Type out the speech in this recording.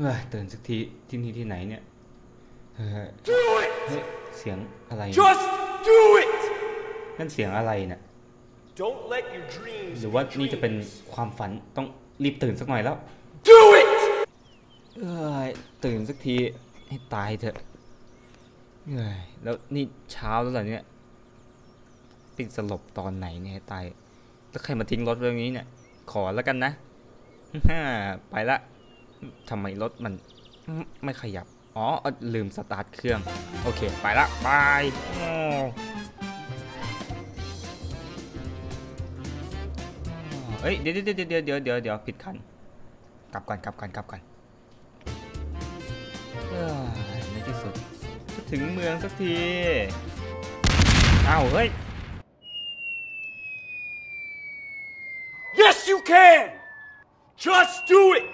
เออตื่นสักทีที่นี่ที่ไหนเนี่ยเฮ้ย Do it! เฮ้ยเสียงอะไร Just do it! นั่นเสียงอะไรเนี่ย Don't let your dreams หรือ be ว่านี่จะเป็น dreams. ความฝันต้องรีบตื่นสักหน่อยแล้ว Do it! เอ้ยตื่นสักทีให้ตายเถอะเอ้ยแล้วนี่เช้าแล้วเหรอเนี่ยติดสลบตอนไหนเนี่ยให้ตาย แล้วใครมาทิ้งรถไว้ตรงนี้เนี่ย ขอแล้วกันนะ ไปละ ทำไมรถมันไม่ขยับ อ๋อ ลืมสตาร์ทเครื่อง โอเค ไปละบายโอ้เอ้ย เดี๋ยวเดี๋ยวเดี๋ยวเดี๋ยวเดี๋ยวเดี๋ยวผิดคัน กลับก่อนกลับก่อนกลับก่อนในที่สุดถึงเมืองสักที อ้าวเฮ้ย Yes, you can! Just do it!